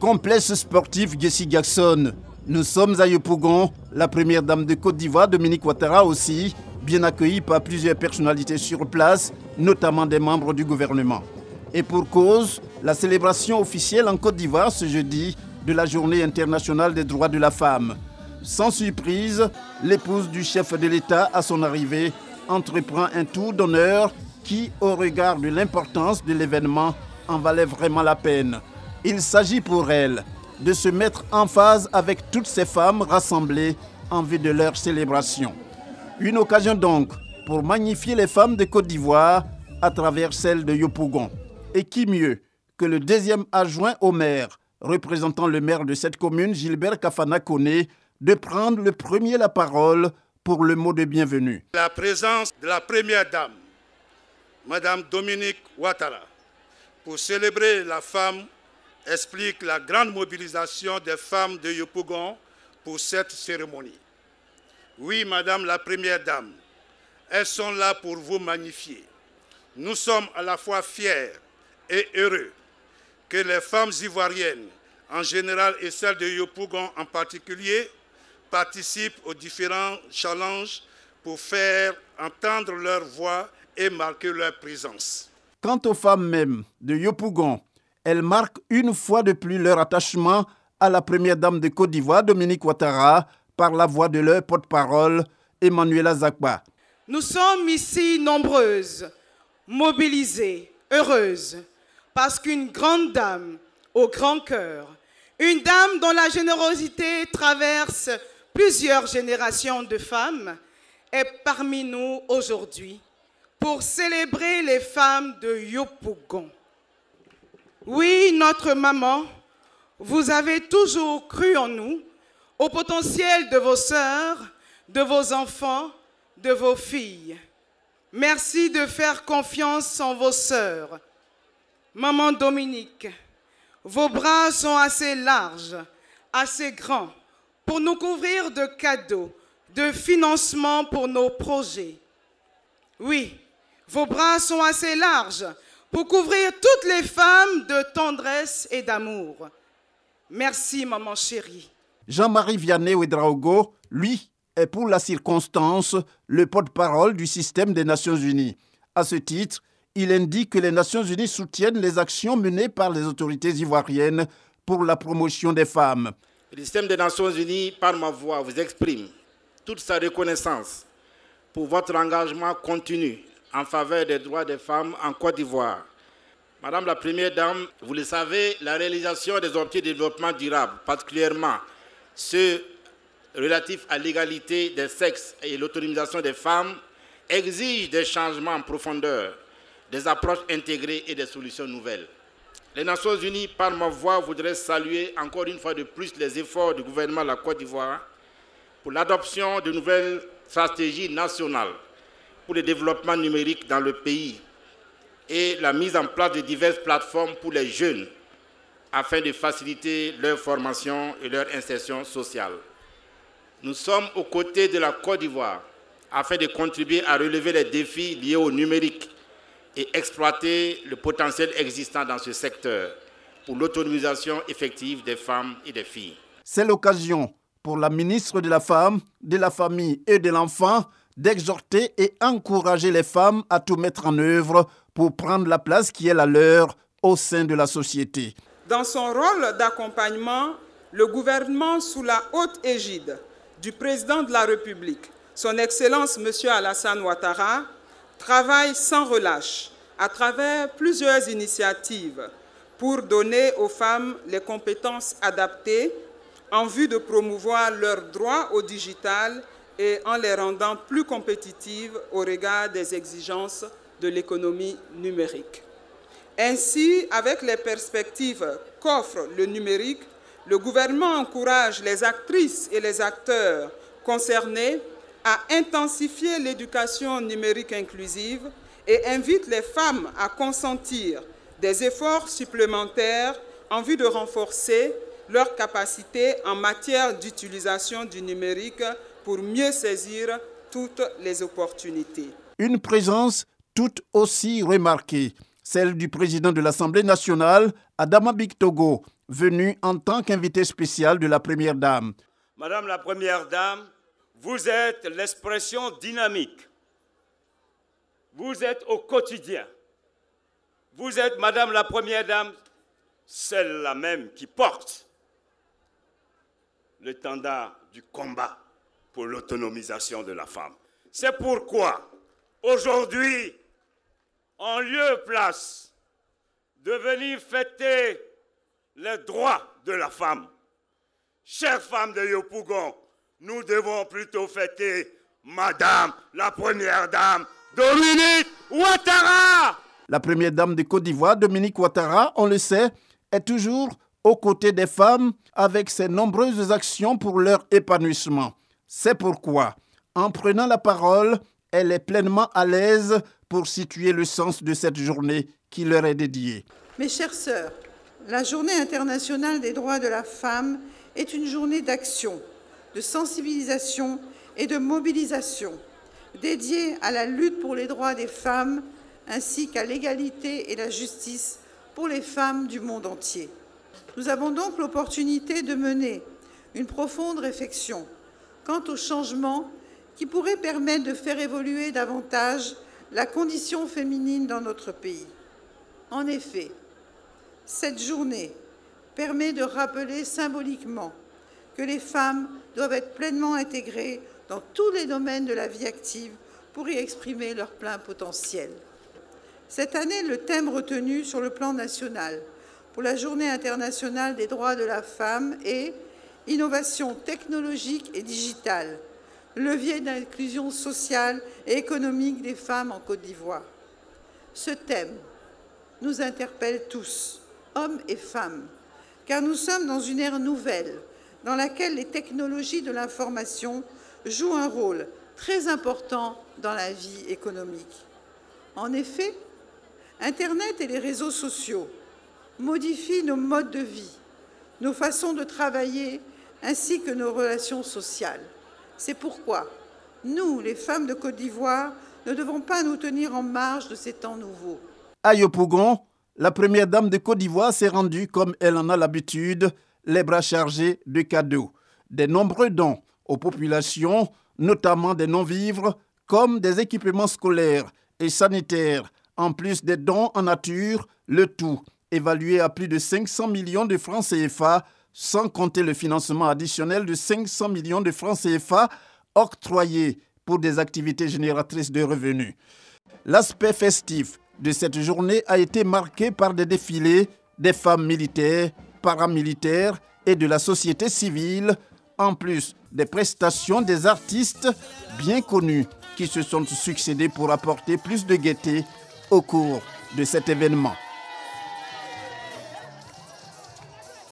Complexe sportif Gessi Jackson. Nous sommes à Yopougon, la première dame de Côte d'Ivoire, Dominique Ouattara aussi, bien accueillie par plusieurs personnalités sur place, notamment des membres du gouvernement. Et pour cause, la célébration officielle en Côte d'Ivoire ce jeudi de la Journée internationale des droits de la femme. Sans surprise, l'épouse du chef de l'État à son arrivée entreprend un tour d'honneur qui, au regard de l'importance de l'événement, en valait vraiment la peine. Il s'agit pour elle de se mettre en phase avec toutes ces femmes rassemblées en vue de leur célébration. Une occasion donc pour magnifier les femmes de Côte d'Ivoire à travers celles de Yopougon. Et qui mieux que le deuxième adjoint au maire, représentant le maire de cette commune, Gilbert Kafana Kone, de prendre le premier la parole pour le mot de bienvenue. La présence de la première dame, Madame Dominique Ouattara, pour célébrer la femme explique la grande mobilisation des femmes de Yopougon pour cette cérémonie. Oui, Madame la Première Dame, elles sont là pour vous magnifier. Nous sommes à la fois fiers et heureux que les femmes ivoiriennes en général et celles de Yopougon en particulier participent aux différents challenges pour faire entendre leur voix et marquer leur présence. Quant aux femmes mêmes de Yopougon, elles marquent une fois de plus leur attachement à la première dame de Côte d'Ivoire, Dominique Ouattara, par la voix de leur porte-parole, Emmanuela Zakba. Nous sommes ici nombreuses, mobilisées, heureuses, parce qu'une grande dame au grand cœur, une dame dont la générosité traverse plusieurs générations de femmes, est parmi nous aujourd'hui pour célébrer les femmes de Yopougon. Oui, notre maman, vous avez toujours cru en nous, au potentiel de vos sœurs, de vos enfants, de vos filles. Merci de faire confiance en vos sœurs. Maman Dominique, vos bras sont assez larges, assez grands pour nous couvrir de cadeaux, de financement pour nos projets. Oui, vos bras sont assez larges pour couvrir toutes les femmes de tendresse et d'amour. Merci, maman chérie. Jean-Marie Vianney Ouedraogo, lui, est pour la circonstance le porte-parole du système des Nations Unies. À ce titre, il indique que les Nations Unies soutiennent les actions menées par les autorités ivoiriennes pour la promotion des femmes. Le système des Nations Unies, par ma voix, vous exprime toute sa reconnaissance pour votre engagement continu en faveur des droits des femmes en Côte d'Ivoire. Madame la Première Dame, vous le savez, la réalisation des objectifs de développement durable, particulièrement ceux relatifs à l'égalité des sexes et l'autonomisation des femmes, exige des changements en profondeur, des approches intégrées et des solutions nouvelles. Les Nations Unies, par ma voix, voudraient saluer encore une fois de plus les efforts du gouvernement de la Côte d'Ivoire pour l'adoption de nouvelles stratégies nationales pour le développement numérique dans le pays et la mise en place de diverses plateformes pour les jeunes afin de faciliter leur formation et leur insertion sociale. Nous sommes aux côtés de la Côte d'Ivoire afin de contribuer à relever les défis liés au numérique et exploiter le potentiel existant dans ce secteur pour l'autonomisation effective des femmes et des filles. C'est l'occasion pour la ministre de la Femme, de la Famille et de l'Enfant d'exhorter et encourager les femmes à tout mettre en œuvre pour prendre la place qui est la leur au sein de la société. Dans son rôle d'accompagnement, le gouvernement sous la haute égide du président de la République, son Excellence M. Alassane Ouattara, travaille sans relâche à travers plusieurs initiatives pour donner aux femmes les compétences adaptées en vue de promouvoir leurs droits au digital et en les rendant plus compétitives au regard des exigences de l'économie numérique. Ainsi, avec les perspectives qu'offre le numérique, le gouvernement encourage les actrices et les acteurs concernés à intensifier l'éducation numérique inclusive et invite les femmes à consentir des efforts supplémentaires en vue de renforcer leurs capacités en matière d'utilisation du numérique pour mieux saisir toutes les opportunités. Une présence tout aussi remarquée, celle du président de l'Assemblée nationale, Adama Bictogo, venu en tant qu'invité spécial de la Première Dame. Madame la Première Dame, vous êtes l'expression dynamique. Vous êtes au quotidien. Vous êtes, Madame la Première Dame, celle-là même qui porte le l'étendard du combat pour l'autonomisation de la femme. C'est pourquoi, aujourd'hui, en lieu place de venir fêter les droits de la femme, chère femme de Yopougon, nous devons plutôt fêter Madame la Première Dame, Dominique Ouattara. La Première Dame de Côte d'Ivoire, Dominique Ouattara, on le sait, est toujours aux côtés des femmes avec ses nombreuses actions pour leur épanouissement. C'est pourquoi, en prenant la parole, elle est pleinement à l'aise pour situer le sens de cette journée qui leur est dédiée. Mes chères sœurs, la Journée internationale des droits de la femme est une journée d'action, de sensibilisation et de mobilisation dédiée à la lutte pour les droits des femmes ainsi qu'à l'égalité et la justice pour les femmes du monde entier. Nous avons donc l'opportunité de mener une profonde réflexion quant aux changements qui pourraient permettre de faire évoluer davantage la condition féminine dans notre pays. En effet, cette journée permet de rappeler symboliquement que les femmes doivent être pleinement intégrées dans tous les domaines de la vie active pour y exprimer leur plein potentiel. Cette année, le thème retenu sur le plan national pour la Journée internationale des droits de la femme est Innovation technologique et digitale, levier d'inclusion sociale et économique des femmes en Côte d'Ivoire. Ce thème nous interpelle tous, hommes et femmes, car nous sommes dans une ère nouvelle dans laquelle les technologies de l'information jouent un rôle très important dans la vie économique. En effet, Internet et les réseaux sociaux modifient nos modes de vie, nos façons de travailler ainsi que nos relations sociales. C'est pourquoi nous, les femmes de Côte d'Ivoire, ne devons pas nous tenir en marge de ces temps nouveaux. À Yopougon, la première dame de Côte d'Ivoire s'est rendue, comme elle en a l'habitude, les bras chargés de cadeaux. Des nombreux dons aux populations, notamment des non-vivres, comme des équipements scolaires et sanitaires, en plus des dons en nature, le tout évalué à plus de 500 millions de francs CFA, sans compter le financement additionnel de 500 millions de francs CFA octroyés pour des activités génératrices de revenus. L'aspect festif de cette journée a été marqué par des défilés des femmes militaires, paramilitaires et de la société civile, en plus des prestations des artistes bien connus qui se sont succédés pour apporter plus de gaieté au cours de cet événement.